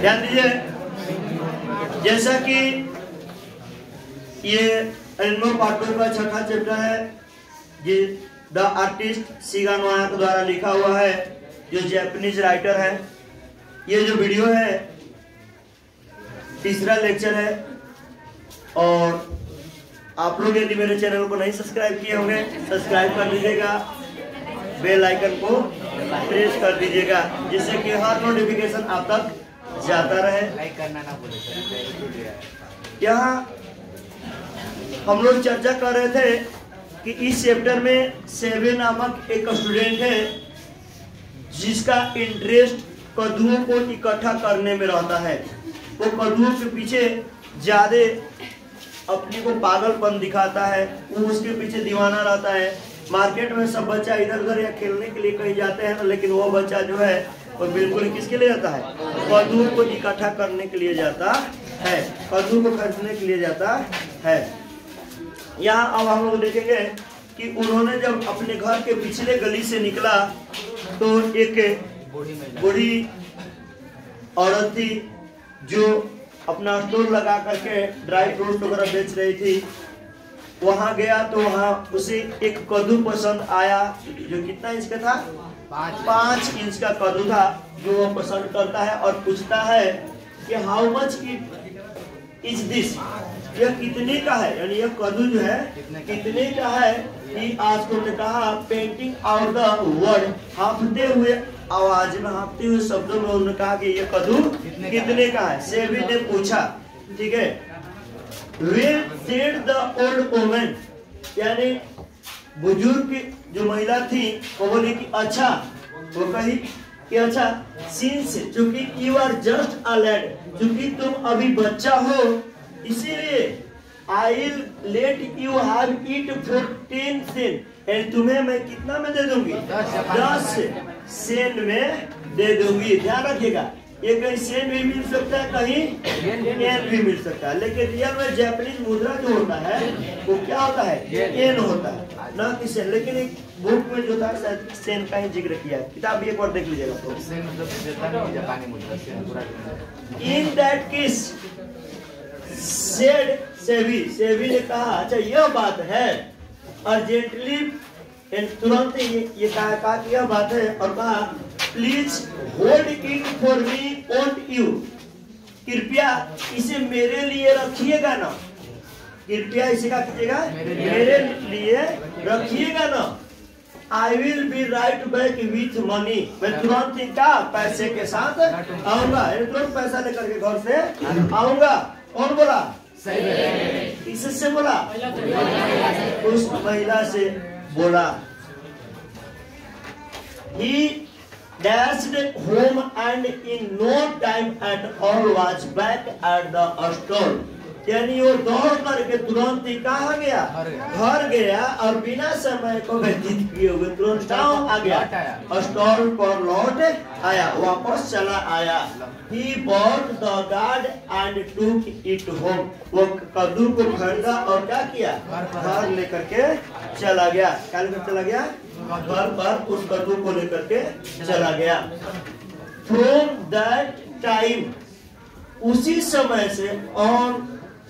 ध्यान दीजिए। जैसा कि ये एनिमल पार्टनर का छठा चैप्टर है, ये द आर्टिस्ट सीगा नोयाक द्वारा लिखा हुआ है, जो जापानीज राइटर है। ये जो वीडियो है, तीसरा लेक्चर है। और आप लोग यदि मेरे चैनल को नहीं सब्सक्राइब किए होंगे, सब्सक्राइब कर लीजिएगा बेल आइकन को प्रेस कर दीजिएगा, जिससे कि हर नोटिफिकेशन आप तक जाता रहे। यहाँ हम लोग चर्चा कर रहे थे कि इस चैप्टर में सेवे नामक एक स्टूडेंट है जिसका इंटरेस्ट कदुओं को इकट्ठा करने में रहता है। वो कदुओं के पीछे ज़्यादा अपने को पागलपन दिखाता है वो उसके पीछे दीवाना रहता है। मार्केट में सब बच्चा इधर उधर या खेलने के लिए कहीं जाते हैं लेकिन वो बच्चा जो है वो बिल्कुल किसके लिए जाता है? कद्दू को इकट्ठा करने के लिए जाता है। कद्दू को खरीदने के लिए जाता है। यहाँ अब हम लोग देखेंगे कि उन्होंने जब अपने घर के पिछले गली से निकला तो एक बूढ़ी औरत थी जो अपना स्टोर लगा करके ड्राई फ्रूट वगैरह बेच रही थी। वहाँ गया तो वहाँ उसे एक कद्दू पसंद आया, जो कितना इसका था? पाँच इंच का कद्दू था जो वो पसंद करता है और पूछता है कि how much it is this यह कितने का है? यानी यह कद्दू जो है कितने का? है? कि आज को ने कहा पेंटिंग आउट द वर्ड हाँफते हुए आवाज़ में हाँफते हुए शब्दों में उन्होंने कहा कि यह कदू कितने का? कितने का है? सेवी ने पूछा ठीक है? They said the old women यानी बुज़ुर्ग जो महिला थी, वो बोली कि अच्छा वो कही कि अच्छा सिंस चूँकि you are just a lad चूँकि तुम अभी बच्चा हो, इसीलिए I let you have it for ten sen and तुम्हें मैं कितना में दे दूँगी? दस सेन में दे दूँगी। ध्यान रखिएगा, ये कहीं सेन भी मिल सकता है, कहीं एन भी मिल सकता है, लेकिन रियल में जापानीज मुद्रा जो होता है, वो क्या होता है? एन होता है। न कि सेन लेकिन एक बुक में जो था शायद सेन का ही ज़िक्र किया है। किताब एक बार देख लीजिएगा। तो इससे मतलब जापानी मुद्रा इन दैट केस सेड सेवी सेवी ने कहा अच्छा यह बात है। अर्जेंटली तुरंत ये ये कहा कहा कि यह बात है और कहा please hold it for me won't you कृपया इसे मेरे लिए रखिएगा ना। कृपया इसे क्या कीजिएगा? मेरे लिए। रखिएगा ना। I will be right back with money मैं तुरंत ही क्या पैसे के साथ आऊँगा। तुरंत पैसा लेकर के घर से आऊँगा। कौन बोला? किससे बोला? उस महिला से बोला। He dashed home and in no time at all was back at the store यानी वो दौड़ करके तुरंत ही कहा गया? घर गया। और बिना समय को व्यतीत किए हुए तुरंत गाँव आ गया। स्टॉल पर लौट आया वापस चला आया। He bought the gourd and took it home वो कद्दू को खरीदा और क्या किया? घर लेकर के चला गया। क्या लेकर चला गया? घर पर। उस कद्दू को लेकर के चला गया। फ्रॉम दैट टाइम उसी समय से on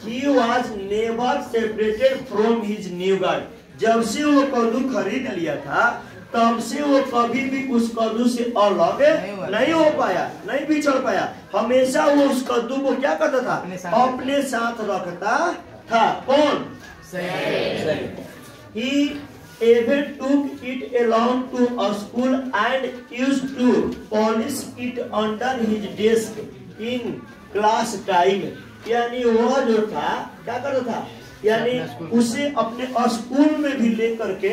he was never separated from his new gourd जब से वो कद्दू खरीद लिया था तब से वो कभी भी उस कद्दू से अलग नहीं हो पाया नहीं बिछड़ पाया। हमेशा वो उस कद्दू को क्या करता था? अपने साथ- रखता था। कौन? He even took it along to a school and used to polish it under his desk in class time. यानी वह जो था क्या करता था? यानी उसे अपने स्कूल में भी लेकर के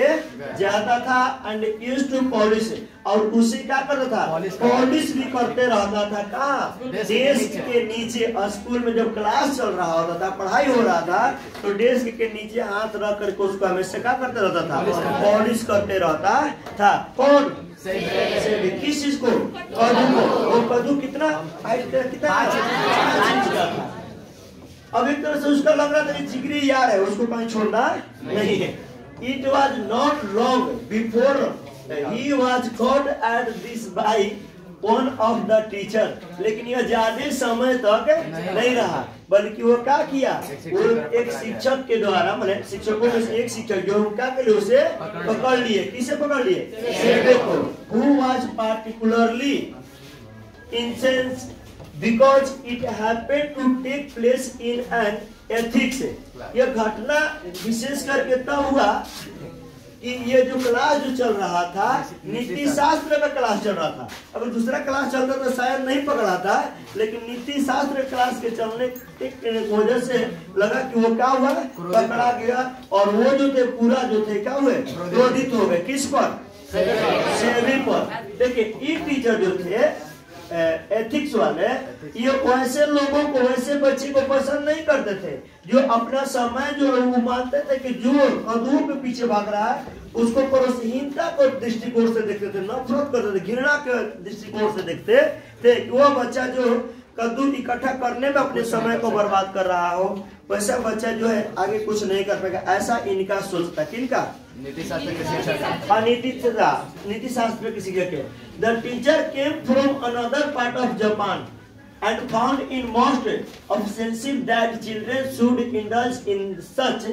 जाता था एंड यूज़ टू पॉलिश और उसे क्या करता था। पॉलिश भी करते रहता था। कहा? डेस्क के नीचे। स्कूल में जब क्लास चल रहा होता था पढ़ाई हो रहा था तो डेस्क के नीचे हाथ रख करके उसको हमेशा क्या करते रहता था? पॉलिश करते रहता था। कौन? किस चीज़ को? कदू को। वो कद्दू कितना? कितना पाँच इंच। पाँच इंच का था अब एक तरह से उसका लग रहा था कि जिगरी यार है उसको कहीं छोड़ना नहीं है। It was not long before he was caught at this by one of the teacher लेकिन यह ज़्यादा समय तक नहीं रहा बल्कि वो क्या किया? वो एक शिक्षक के द्वारा मैंने शिक्षकों में से एक शिक्षक जो क्या कर लिए उसे? पकड़ लिए। किसे पकड़ लिए? को who was particularly incensed because it happened to take place in an ethics. यह घटना विशेष करके तब हुआ कि ये जो क्लास जो चल रहा था नीति शास्त्र का क्लास चल रहा था। अगर दूसरा क्लास चलता तो शायद नहीं पकड़ा था लेकिन नीति शास्त्र क्लास के चलने के वजह से लगा कि वो क्या हुआ? पकड़ा गया और वो जो थे पूरा जो थे क्या हुए? क्रोधित हो गए। किस पर? सेवी पर। देखिए ई टीचर जो थे एथिक्स वाले, ये वैसे लोगों को, वैसे बच्चे को पसंद नहीं करते थे। जो अपना समय, जो वो मानते थे कि जो अधूर के पीछे भाग रहा है, उसको परोसहीनता को दृष्टिकोण से देखते थे, नफरत करते थे, घृणा के दृष्टिकोण से देखते थे वह बच्चा जो कद्दू इकट्ठा करने में अपने समय को बर्बाद कर रहा हो वैसा बच्चा जो है आगे कुछ नहीं कर पाएगा ऐसा इनका सोचता किनका? नीति शास्त्र के शिक्षक हाँ, नीति नीति शास्त्र के शिक्षक है the teacher came from another part of Japan and found in most offensive that children should indulge in such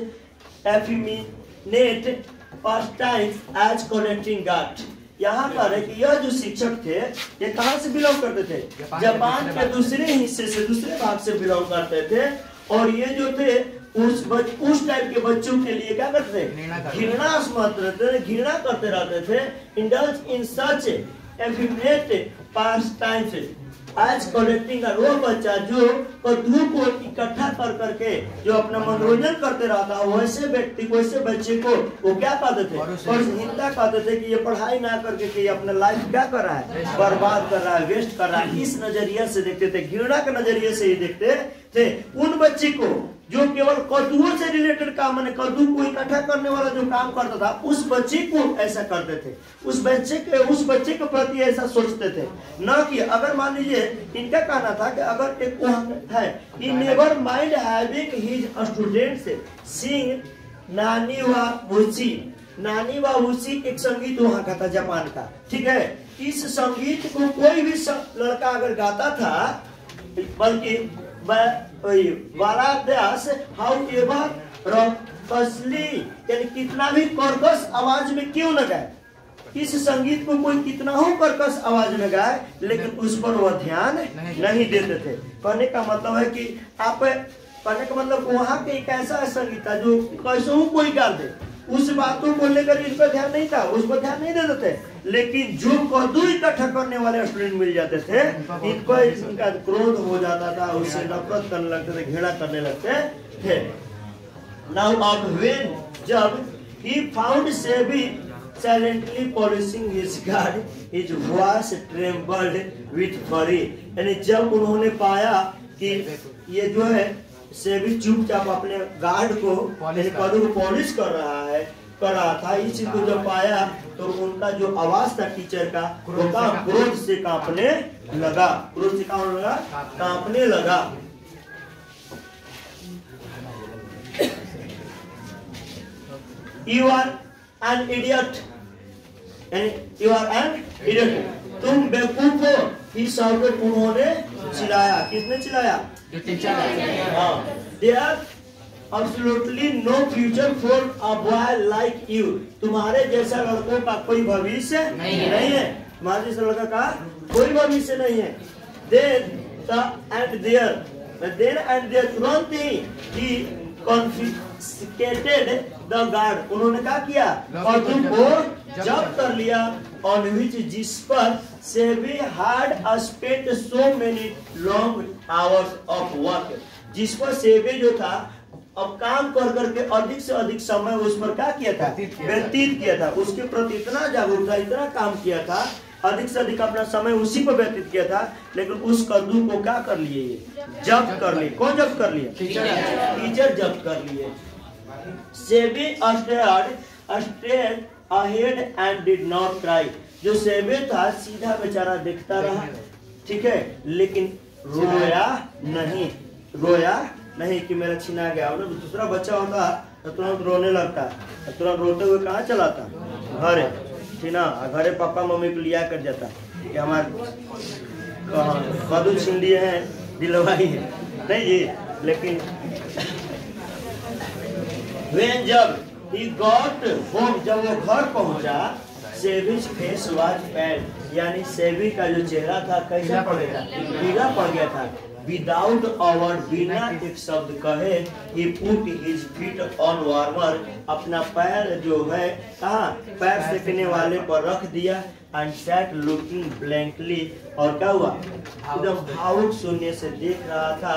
effeminate pastimes as collecting gut. यहाँ पर है कि यह जो शिक्षक थे ये कहाँ से बिलोंग करते थे? जापान के। दूसरे हिस्से से दूसरे भाग से बिलोंग करते थे। और ये जो थे उस बच, उस टाइप के बच्चों के लिए क्या करते घृणा रहते थे। घृणा करते रहते थे indulge in such effeminate pastimes as collecting का वो बच्चा जो कद्दू को इकट्ठा कर करके जो अपना मनोरंजन करते रहता है वैसे व्यक्ति को वैसे बच्चे को वो क्या कहते थे? और हिंदा कहते थे कि ये पढ़ाई ना करके कि ये अपना लाइफ क्या कर रहा है? बर्बाद कर रहा है वेस्ट कर रहा है। इस नज़रिया से देखते थे घृणा के नज़रिए से ही देखते थे उन बच्चे को जो केवल कद्दुओं से रिलेटेड काम, मैंने कद्दू को इकट्ठा करने वाला जो काम करता था, उस बच्चे को ऐसा करते थे। उस बच्चे के, उस बच्चे के प्रति ऐसा सोचते थे। न कि अगर मान लीजिए, इनका कहना था कि अगर एक है he never mind having his students sing नानी व नानी व एक संगीत वहाँ का था, जापान का। ठीक है? इस संगीत को कोई भी लड़का अगर गाता था, बल्कि वाराद्यास हाउ एवर कसली यानी कितना भी कर्कश आवाज़ में क्यों न गाए इस संगीत को कोई कितना हो कर्कश आवाज़ में गाए लेकिन उस पर वह ध्यान नहीं। देते थे कहने का मतलब है कि आप कहने का मतलब वहाँ के एक ऐसा संगीत था जो कैसे ही कोई गा दे उस बातों को लेकर इस पर ध्यान नहीं था उस पर ध्यान नहीं देते थे लेकिन जो कद्दू इकट्ठा करने वाले स्टूडेंट मिल जाते थे इनको इनका क्रोध हो जाता था उससे नफरत करने लगते थे घृणा करने लगते थे Now of when जब he found Sebi silently polishing his guard, his voice trembled with fury. यानी जब उन्होंने पाया कि ये जो है सेबी चुपचाप अपने गार्ड को को पॉलिश कर रहा है कर रहा था। इस चीज़ को जब पाया तो उनका जो आवाज़ था टीचर का वो क्रोध से कांपने से लगा। क्रोध से कांपने लगा? कांपने। लगा। Are an idiot and you are an idiot तुम बेवकूफ़ हो। ही shouted उन्होंने चिल्लाया। किसने चिल्लाया? है हाँ there absolutely no future for a boy like you तुम्हारे जैसा लड़कों का कोई भविष्य नहीं है। नहीं है तुम्हारे जैसा लड़का का कोई भविष्य नहीं है then the and there then and there तुरंत ही confiscated the guard उन्होंने क्या किया? और तुमको जब्त कर लिया। on which जिस पर सेवी had spent so many long hours of work जिस पर सेवे जो था अब काम कर करके अधिक से अधिक समय उस पर क्या किया था? व्यतीत किया था। व्यतीत किया था। उसके प्रति इतना जागरूक था इतना काम किया था अधिक से अधिक अपना समय उसी पर व्यतीत किया था लेकिन उस कद्दू को क्या कर लिए ये? जब्त कर लिए। कौन जब्त कर लिए? टीचर। जब्त कर लिए। Seibei stayed stayed ahead and did not cry जो सेबे था सीधा बेचारा देखता रहा। ठीक है? लेकिन रोया नहीं। रोया नहीं कि मेरा छीना गया और दूसरा बच्चा होता तो तुरंत रोने लगता। तुरंत रोते हुए कहाँ चलाता घरे। ठीक ना घरे पापा मम्मी को लिया कर जाता कि हमारे कदू छीन लिए हैं, दिलवाई है। नहीं जी, लेकिन when जब he got home, जब वो घर पहुँचा सेविज फेस वाज पैड यानी सेवी का जो चेहरा था, कैसा पड़ गया? पड़ गया था। विदाउट अवर बिना एक शब्द कहे ही put his feet on warmer अपना पैर जो है कहा? पैर सेकने वाले पर रख दिया एंड सैट लुकिंग ब्लैंकली और क्या हुआ? एकदम भावुक शून्य से देख रहा था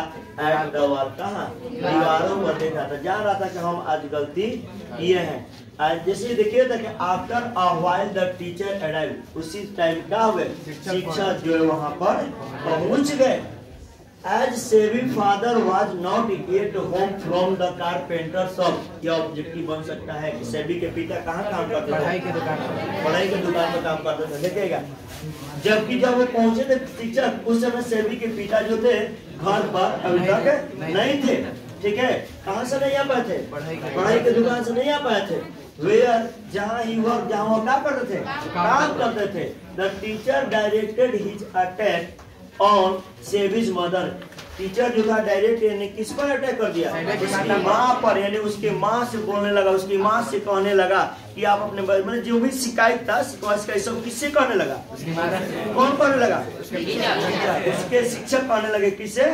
एट द वॉल कहा? दीवारों पर देख रहा था। जान रहा था कि हम आज गलती किए हैं। जैसे देखिए था कि after a while the teacher arrive उसी टाइम क्या हुए? शिक्षक जो है वहाँ पर पहुँच गए। As Sevi father was not yet home from the carpenter shop, यह ऑब्जेक्टिव बन सकता है? कि सेबी के पिता कहाँ काम करते पढ़ाई के दुकान पढ़ाई के दुकान पर काम करते थे देखिएगा। जबकि जब वो पहुँचे थे शिक्षक उस समय सेबी के पिता जो थे घर पर अभी तक नहीं थे। ठीक है? कहाँ से नहीं आ पाए थे? पढ़ाई के पढ़ाई के दुकान से नहीं आ पाए थे। वेयर जहाँ ही वर्क जहाँ वो क्या करते थे। काम करते थे। The teacher directed his attack on savage mother teacher जो था डायरेक्ट यानी किस पर अटैक कर दिया? उसकी माँ पर यानी उसकी माँ से बोलने लगा उसकी माँ से कहने लगा कि आप अपने ब- मतलब जो भी शिकायत था शिकायत का सब किससे कहने लगा? कौन कहने लगा? उसके उसके शिक्षक कहने लगे किसे?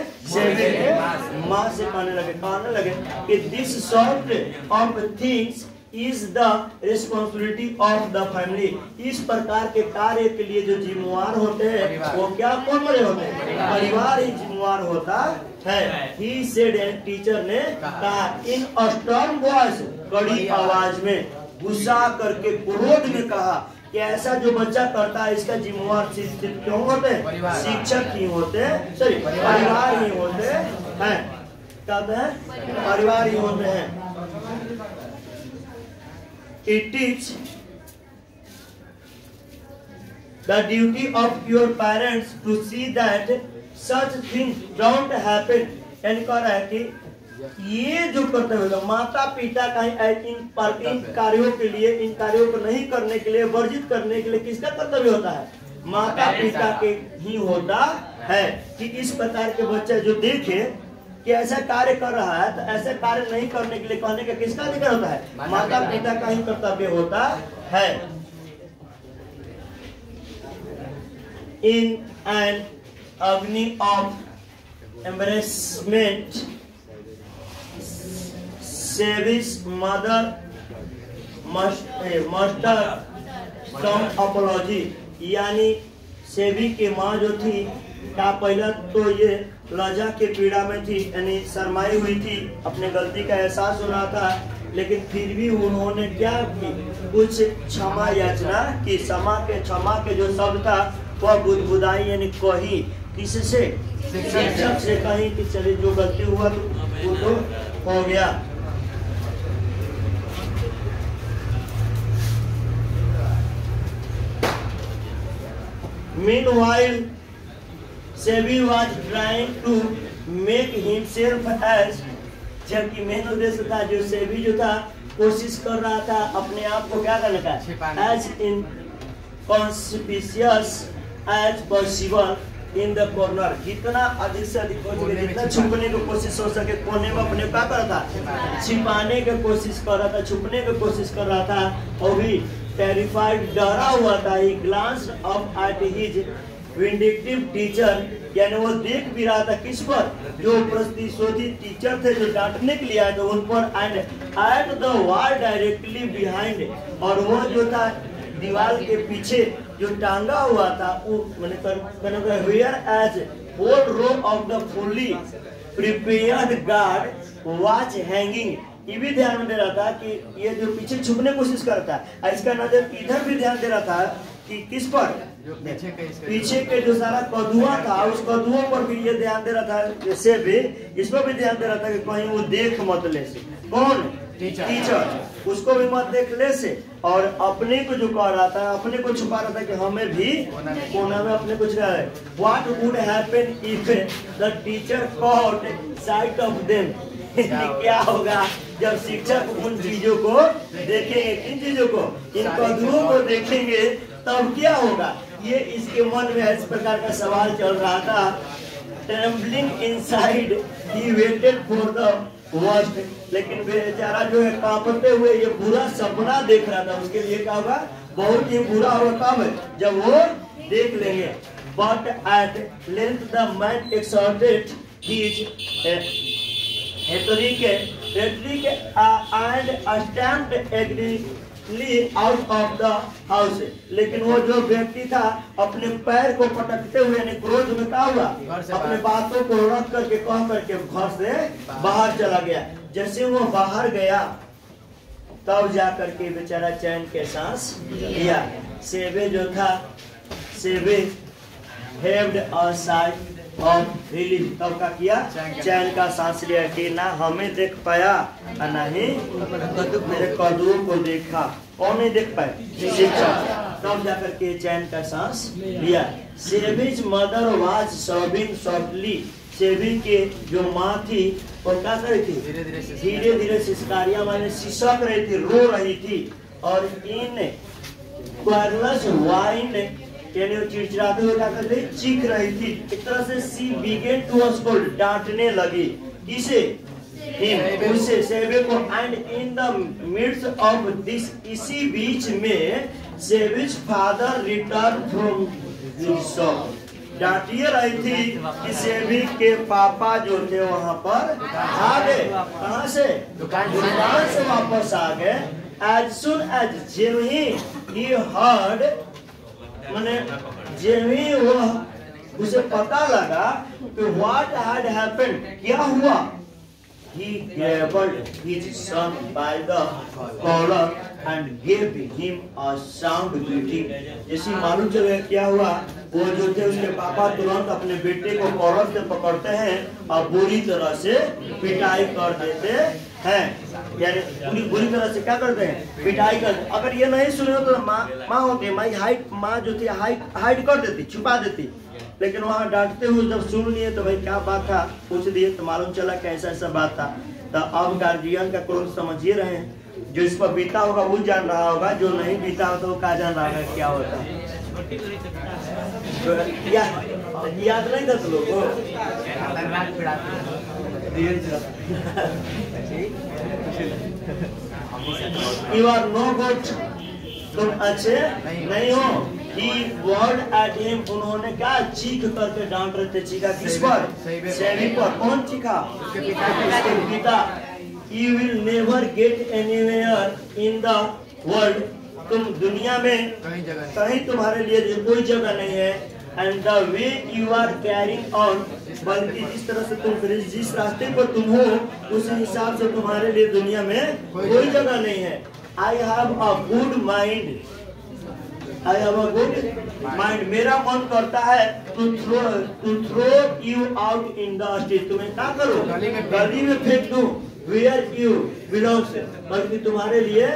माँ से। कहने लगे कहने लगे कि this sort of things is the responsibility of the family इस प्रकार के कार्य के लिए जो जिम्मेवार होते हैं वो क्या कौन बड़े होते हैं? परिवार। ही जिम्मेवार होता है। ही सेड एंड टीचर ने कहा। इन स्टर्म वॉइस कड़ी आवाज़ में गुस्सा करके क्रोध में कहा कि ऐसा जो बच्चा करता है इसका जिम्मेवार क्यों होते हैं? शिक्षक ही होते हैं। सॉरी परिवार। ही होते हैं। होते हैं परिवार ही होते हैं। It is the duty of your parents to see that such things don't happen. यानी कह रहा है कि ये जो कर्तव्य होगा माता पिता का ही इन पर इन कार्यों के लिए इन कार्यों को नहीं करने के लिए वर्जित करने के लिए किसका कर्तव्य होता है? माता पिता के ही होता है। कि इस प्रकार के बच्चे जो देखे कि ऐसा कार्य कर रहा है तो ऐसे कार्य नहीं करने के लिए कहने का किसका अधिकार होता है? माता पिता। का ही कर्तव्य होता है। In an agony of embarrassment सेविस mother master some apology यानी सेवी के माँ जो थी का पहला तो ये लजा के पीड़ा में थी यानी शरमाई हुई थी अपने गलती का एहसास हो रहा था लेकिन फिर भी उन्होंने क्या की? कुछ क्षमा याचना की। क्षमा के क्षमा के जो शब्द था वह बुदबुदाई यानी कही। किससे? शिक्षक से कही कि चलिए जो गलती हुआ तो वो तो हो गया। Meanwhile, Sevi was trying to make himself as जबकि मेन उद्देश्य था जो सेवी जो था कोशिश कर रहा था अपने आप को क्या करने का? As inconspicuous as possible in the corner जितना अधिक से अधिक हो सके जितना छुपने की कोशिश हो सके? कोने में अपने क्या कर रहा था? छिपाने। की कोशिश कर रहा था छुपने की कोशिश कर रहा था। और भी टेरिफाइड डरा हुआ था। He glance of at his vindictive teacher यानी वो देख भी रहा था किस पर? जो प्रतिशोधी टीचर थे, जो डांटने के लिए आए थे, उन पर and at the wall directly behind और वो जो था, दीवार के पीछे जो टांगा हुआ था, वो मैंने here as whole row of the fully prepared gourd watch hanging ये भी ध्यान में दे रहा था कि ये जो पीछे छुपने कोशिश कर रहा था, इसका नज़र इधर भी ध्यान दे रहा था कि किस पर? पीछे के पीछे के जो सारा कदुआ था उस कदुओं पर भी ये ध्यान दे रहा था जैसे भी इस पर भी ध्यान दे रहा था कि कहीं वो देख मत ले से। कौन? टीचर। टीचर उसको भी मत देख ले से। और अपने को जो कह रहा था अपने को छुपा रहा था कि हमें भी कोना में- अपने कुछ रहा है। What would happen if the teacher caught sight of them क्या होगा? जब शिक्षक उन चीज़ों को देखेंगे? किन चीज़ों को? इन कदुओं को देखेंगे तब क्या होगा? ये इसके मन में इस प्रकार का सवाल चल रहा था trembling inside he waited for the worst लेकिन बेचारा जो है कांपते हुए ये बुरा सपना देख रहा था उसके लिए क्या होगा? बहुत ही बुरा होगा कब जब वो देख लेंगे। But at length the man exhorted his rhetoric rhetoric uh, and stamped angrily out of the house. लेकिन वो जो व्यक्ति था अपने पैर को पटकते हुए यानी क्रोध में क्या हुआ अपने बातों को रख करके कह करके घर से बाहर चला गया। जैसे वो बाहर गया तब जा करके बेचारा चैन के सांस लिया सेवे जो था Seibei heaved a sigh of relief तब का किया? चैन का- सांस लिया कि ना हमें देख पाया और ना ही मेरे कदुओं को देखा कौन नहीं देख पाए शिक्षक तब जाकर के चैन का सांस लिया। Savage mother was sobbing softly saving के जो माँ थी वो क्या कर रही थी? धीरे धीरे से धीरे धीरे सिसकारियाँ माने सिसक रही थी रो रही थी। और इन क्वारलस वाइन यानी वो चिड़चिड़ाते हुए क्या कर रही चीख रही थी। एक तरह से सी बिगेन टू उसको डांटने लगी। किसे him, उसे सेवे को and in the midst of this इसी बीच में सेविज फादर रिटर्न फ्रॉम शॉप डांटिए रही थी कि सेवी के पापा जो थे वहाँ पर आ गए। कहाँ से? दुकान से। वापस आ गए। As soon as he he heard माने ही वह उसे पता लगा कि व्हाट हैड हैपेंड क्या हुआ? He grabbed his son by the collar and gave him a sound beating जैसे मालूम चल क्या हुआ, वो जो थे उसके पापा तुरंत अपने बेटे को कॉलर से पकड़ते हैं और बुरी तरह से पिटाई कर देते हैं। यानी पूरी बुरी तरह से क्या करते हैं? पिटाई कर अगर ये नहीं सुने तो माँ माँ होती माँ हाइट माँ जो थी हाइट हाइड कर देती छुपा देती। लेकिन वहाँ डांटते हुए जब सुन लिए तो भाई क्या बात था? पूछ दिए तो मालूम चला कि ऐसा ऐसा बात था। तो अब गार्जियन का क्रोध समझ ही रहे हैं। जो इस पर बीता होगा वो जान रहा होगा। जो नहीं बीता होगा वो क्या जान रहा है क्या होता है? तो या, याद नहीं था लोग यू आर नो गुड तुम अच्छे नहीं हो। ही वर्ड एट हिम उन्होंने क्या चीख करके डांट रहे थे। चीखा किस पर? सैनी पर। कौन चीखा? उसके पिता you will never get anywhere in the world तुम दुनिया में कहीं जगह कहीं तुम्हारे लिए कोई जगह नहीं है and the way you are carrying on बल्कि जिस तरह से तुम जिस रास्ते पर तुम हो उस हिसाब से तुम्हारे लिए दुनिया में कोई जगह नहीं है। I have a good mind I have a good mind मेरा मन करता है to throw to throw you out in the street तुम्हें क्या करो? गली में फेंक गली में फेंक दूँ? वेयर यू बिलोंग्स बल्कि तुम्हारे लिए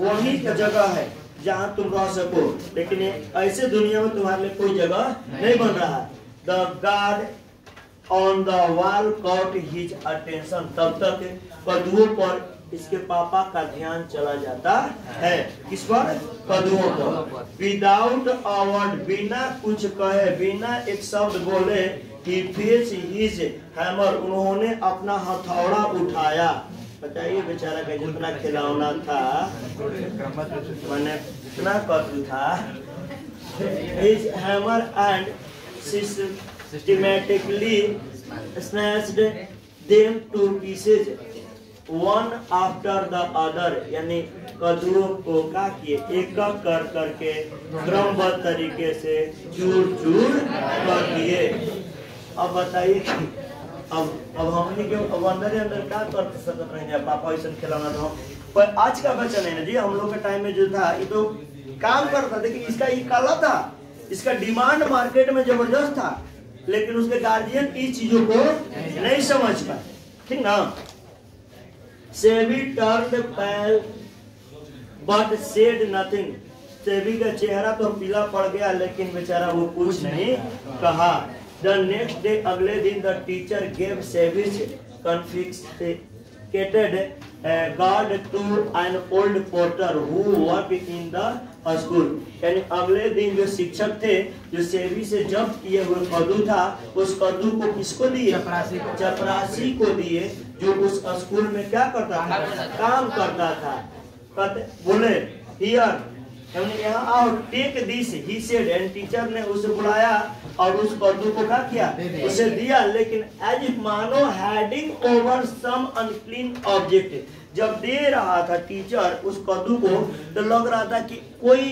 वही जगह है। जहाँ तुम रह सको। लेकिन ऐसे दुनिया में तुम्हारे लिए कोई जगह नहीं बन रहा the gourd on the wall caught his attention तब तक कदुओं पर इसके पापा का ध्यान चला जाता है। किस पर? कदुओं पर। विदाउट अवर्ड बिना कुछ कहे, बिना एक शब्द बोले ही फेस हिज हैमर उन्होंने अपना हथौड़ा उठाया। बताइए बेचारा का जितना खिलौना था, मैंने इतना कत्ल था। His hammer and systematically snatched them to pieces, one after the other, यानी कदुओं को क्या किए एक कर करके, क्रमबद्ध तरीके से चूर चूर कर दिए। अब बताइए कि अब अब हमने के अब अंदर ही अंदर क्या कर सकते रहेंगे पापा ऐसा खिलौना तो? पर आज का बच्चा नहीं ना जी, हम लोग के टाइम में जो था, ये तो काम करता देखिए इसका ये कला था, इसका डिमांड मार्केट में ज़बरदस्त था, लेकिन उसके गार्जियन इस चीज़ों को नहीं समझ पाए। ठीक ना? सेवी turn pale but said nothing सेवी का चेहरा तो पीला पड़ गया, लेकिन बेचारा वो कुछ नहीं कहा। द नेक्स्ट डे अगले दिन द टीचर गेव सेविज confiscated uh, guard to an old porter who worked in the school यानी अगले दिन जो शिक्षक थे जो सेवी से जब्त किए हुए कद्दू था उस कद्दू को किसको दिए? चपरासी को। चपरासी को दिए जो उस स्कूल में क्या करता था? काम करता था। बोले हियर यहाँ आओ take this he said and teacher ने उसे बुलाया और उस कद्दू को क्या किया? उसे दिया लेकिन एज इफ़ मानो handing over some unclean object जब दे रहा था टीचर उस कद्दू को तो लग रहा था कि कोई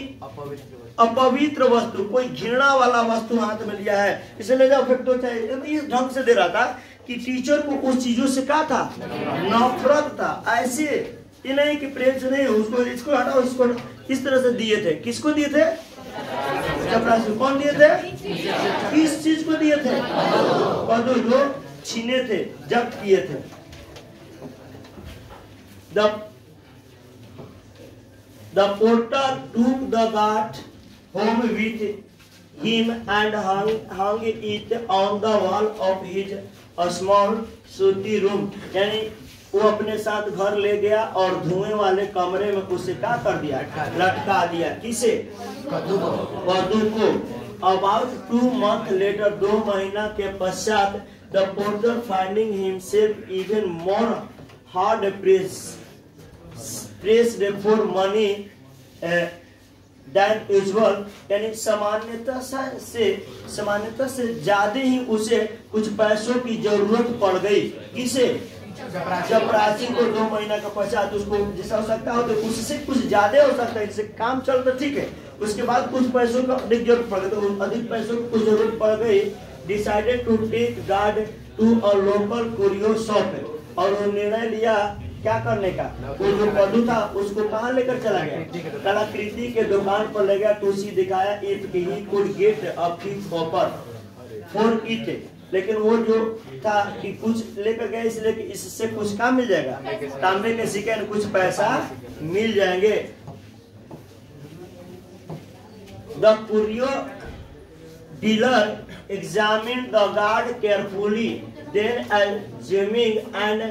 अपवित्र वस्तु। कोई घृणा वाला वस्तु हाथ में लिया है। इसे ले जाओ फेंक दो चाहे इस ढंग से दे रहा था कि टीचर को उस चीज़ों से क्या था? नफरत था। ऐसे ये नहीं कि प्रेम से नहीं उसको इसको हटाओ इसको इस तरह से दिए थे? किसको दिए थे? चपरासी कौन दिए थे? किस चीज़ को दिए थे? छीने थे जब किए थे। The porter home with him and hung it on the wall of his small sooty room. यानी वो अपने साथ घर ले गया और धुएँ वाले कमरे में उसे क्या कर दिया? लटका दिया। किसे? कद्दू को। अबाउट टू मंथ लेटर दो महीना के पश्चात the porter finding himself even more hard press pressed for money than usual यानी सामान्यतः से- सामान्यतः से ज़्यादा ही उसे कुछ पैसों की ज़रूरत पड़ गई। किसे? जब राशि को दो महीना का पश्चात उसको जैसा हो सकता हो तो उससे कुछ ज़्यादा हो सकता है, जैसे काम चल तो ठीक है। उसके बाद कुछ पैसों का अधिक ज़रूरत पड़ गई तो अधिक पैसों की कुछ ज़रूरत पड़ गई। Decided to take gourd to a local curio shop और वो निर्णय लिया क्या करने का? वो जो कद्दू था, उसको कहाँ लेकर चला गया? कलाकृति के दुकान पर ले गया टूसी दिखाया if he could get a fix offer for it लेकिन वो जो था कि कुछ लेकर गए, इसलिए कि इससे कुछ काम मिल जाएगा। तांबे के सिक्के कुछ पैसा मिल जाएँगे। The curio dealer examine the gourd carefully, then aging and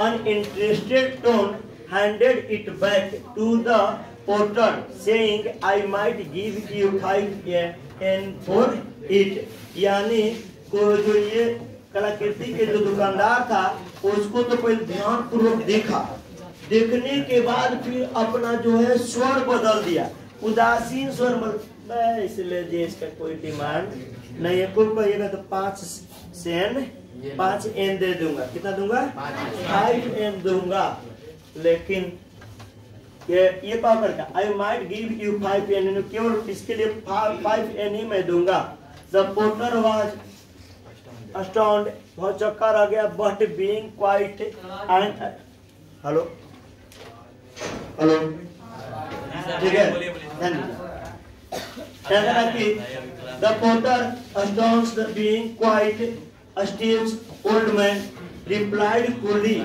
uninterested tone handed it back to the porter saying I might give you five yen for it यानी को जो ये कलाकृति के जो दुकानदार था, उसको तो पहले ध्यान पूर्वक देखा। देखने के बाद फिर अपना जो है स्वर बदल दिया। उदासीन स्वर इसलिए जी, इसका कोई डिमांड नहीं है। कुल कहिएगा तो पाँच सेन, पाँच एन दे दूँगा। कितना दूँगा? फाइव एन दूँगा। लेकिन ये ये कहा करके I might give you five yen. केवल इसके लिए फाइव एन ही मैं दूँगा। द पोर्टर वाज अस्टाउंड बहुत चक्का रह गया but being quite and hello hello ठीक है ध्यान दीजिए क्या कहा कि the porter astonished being quite astonished old man replied coolly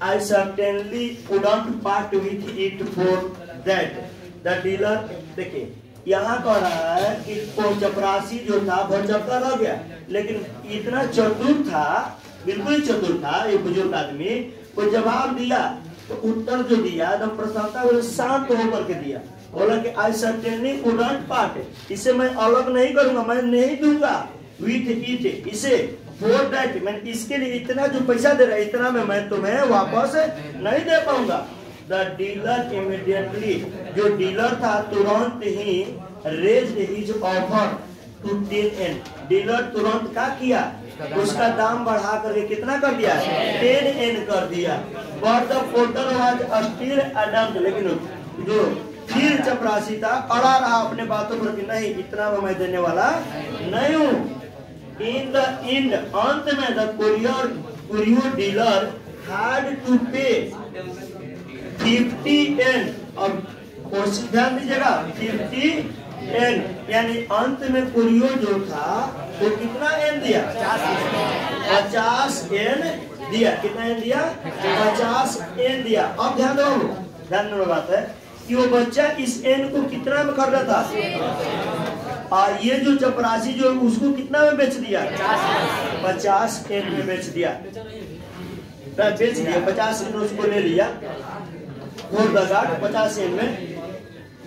I certainly wouldn't part with it for that the dealer देखिए यहाँ कह रहा है कि वो चपरासी जो था बहुत चक्का रह गया। लेकिन इतना चतुर था, बिल्कुल चतुर था, ये बुज़ुर्ग आदमी, वो जवाब दिया तो उत्तर जो दिया एकदम प्रसन्नता वो शांत होकर के दिया। बोला कि आई सर्टेनली उडंट पार्ट इसे मैं अलग नहीं करूँगा, मैं नहीं दूँगा। विथ इट इसे फॉर दैट मैं इसके लिए इतना जो पैसा दे रहा है, इतना में मैं तुम्हें वापस नहीं दे पाऊँगा। द डीलर इमीडिएटली जो डीलर था, तुरंत ही raise his offer to ten yen dealer तुरंत क्या किया? उसका दाम बढ़ा करके कितना कर दिया? टेन एन कर दिया। But the porter was still adamant लेकिन जो फिर चपरासी था अड़ा रहा अपने बातों पर कि नहीं, इतना मैं देने वाला नहीं हूँ। इन द इंड अंत में the curio curio dealer had to pay fifty yen. अब क्वेश्चन ध्यान दीजिएगा, फिफ्टी एन। यानी अंत में कुरियो जो था, वो कितना एन दिया? पचास एन दिया। कितना एन दिया? पचास एन दिया। अब ध्यान दो। ध्यान दो बात है कि वो बच्चा इस एन को कितना में खरीदा था? और ये जो चपरासी जो उसको कितना में बेच दिया? पचास एन में बेच दिया। बेच दिया, पचास एन उसको ले लिया। द गार्ड, पचास में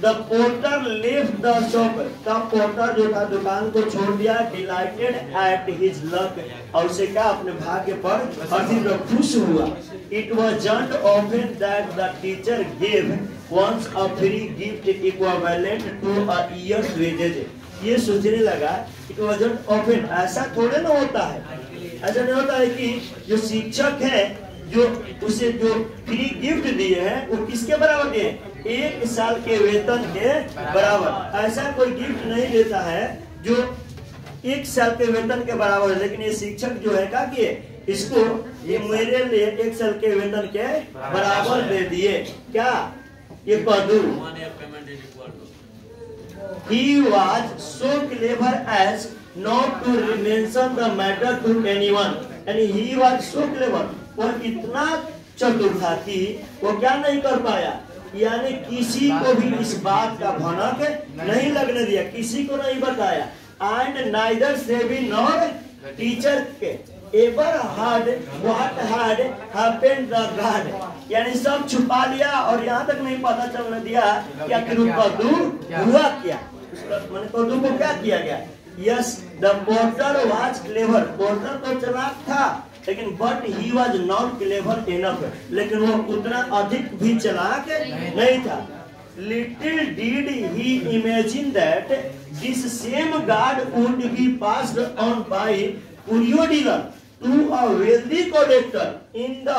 the porter left the shop तब पोर्टर जो था, दुकान को छोड़ दिया डिलाइटेड एट हिज लक और उसे क्या, अपने भाग्य पर अधिक खुश हुआ। It was जंट often that the teacher gave once a free gift equivalent to a year's wages ये सोचने लगा इट वॉज़ ऑफन ऐसा थोड़े ना होता है। ऐसा नहीं होता है कि जो शिक्षक है जो उसे जो फ्री गिफ्ट दिए हैं, वो किसके बराबर दिए हैं? एक साल के वेतन के बराबर। ऐसा कोई गिफ्ट नहीं देता है जो एक साल के वेतन के बराबर है, लेकिन ये शिक्षक जो है क्या किए इसको ये मेरे लिए एक साल के वेतन के बराबर दे दिए। क्या? ये कदू money of payment is equal to. he was so clever as not to mention the matter to वो इतना चतुर था कि वो क्या नहीं कर पाया। यानी किसी को भी इस बात का भनक नहीं लगने दिया किसी को नहीं बताया। एंड नाइदर से भी नॉर टीचर के। Ever had what had happened the God यानी सब छुपा लिया और यहाँ तक नहीं पता चलने दिया कि आखिर कद्दू हुआ क्या? मैंने कद्दू को क्या किया गया? Yes the porter was clever porter तो चालाक था। लेकिन but he was not clever enough लेकिन वो उतना अधिक भी चालाक नहीं था। Little did he imagine that this same guard would be passed on by curio dealer to a wealthy collector in the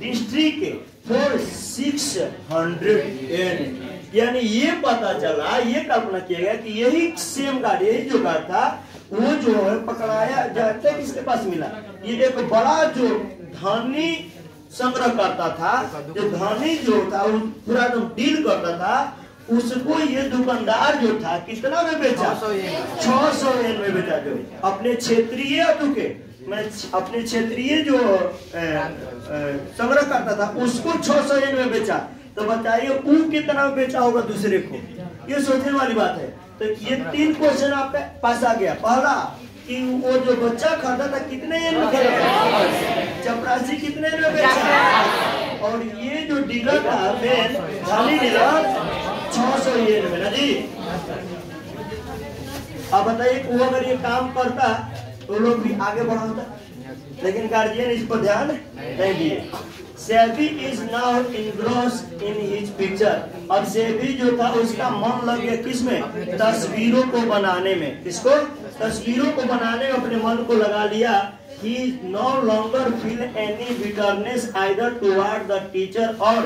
district for six hundred yen यानी ये पता चला, ये कल्पना किया गया कि यही सेम गार्ड यही जो गार्ड था वो जो है पकड़ाया जाते किसके पास मिला? ये एक बड़ा जो धनी संग्रह करता था जो धनी जो था वो पूरा एकदम डील करता था उसको ये दुकानदार जो था कितना में बेचा? 600 येन। छह सौ एन में बेचा जो। अपने क्षेत्रीय तुके मैं अपने क्षेत्रीय जो संग्रह करता था उसको 600 एन में बेचा। तो बताइए वो कितना बेचा होगा दूसरे को? ये सोचने वाली बात है। तो ये तीन क्वेश्चन आपके पास आ गया। पहला, कि वो जो बच्चा खरीदा था, कितने एन में खरीदा चपरासी कितने में बेचा? और ये जो डीलर था मेन खाली डीलर 600 एन में ना जी। अब बताइए, वो अगर ये काम करता तो लोग भी आगे बढ़ाता। लेकिन गार्जियन इस पर ध्यान नहीं दिए। Sebi is now engrossed in his picture अब सेबी जो था उसका मन लग गया किसमें तस्वीरों को बनाने में किसको तस्वीरों को बनाने में अपने मन को लगा लिया he no longer feel any bitterness either toward the teacher or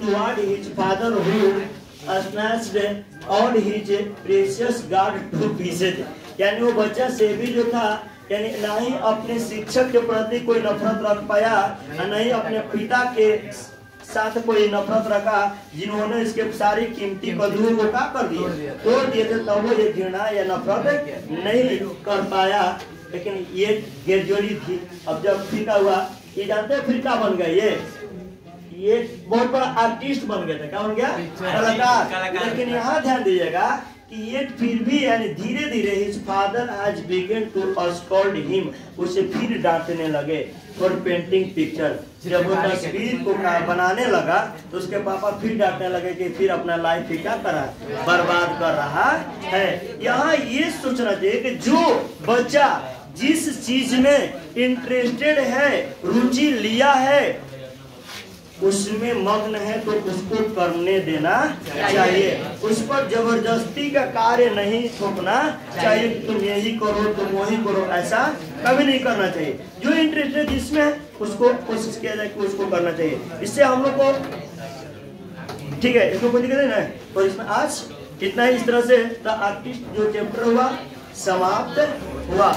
toward his father who snatched all his precious God to pieces यानी वो बच्चा सेबी जो था यानी ना ही अपने शिक्षक के प्रति कोई नफरत रख पाया और न ही अपने पिता के साथ कोई नफरत रखा जिन्होंने इसके सारी कीमती कदुओं को क्या कर दिए तोड़ दिए थे तब वो ये घृणा या नफरत नहीं कर पाया। लेकिन ये ग्रेजुअली थी। अब जब फीका हुआ ये जानते हैं फिरका बन गए ये? ये बहुत बड़ा आर्टिस्ट बन गया था। क्या बन गया? कलाकार। लेकिन यहाँ ध्यान दीजिएगा ये फिर भी यानी धीरे धीरे his father has begun to scold him उसे फिर डांटने लगे फॉर पेंटिंग पिक्चर जब वो तस्वीर को बनाने लगा तो उसके पापा फिर डांटने लगे कि फिर अपना लाइफ ही क्या कर? बर्बाद कर रहा है। यहाँ ये सोचना चाहिए कि जो बच्चा जिस चीज़ में इंटरेस्टेड है रुचि लिया है उसमें मग्न है तो उसको करने देना चाहिए। उस पर ज़बरदस्ती का कार्य नहीं थोपना चाहिए। तुम यही करो तुम वही करो ऐसा कभी नहीं करना चाहिए। जो इंटरेस्ट है जिसमें है, उसको कोशिश किया जाए कि उसको करना चाहिए। इससे हम लोग को ठीक है इसमें कोई दिक्कत नहीं है? और इसमें आज इतना ही इस तरह से द आर्टिस्ट जो चैप्टर हुआ समाप्त हुआ।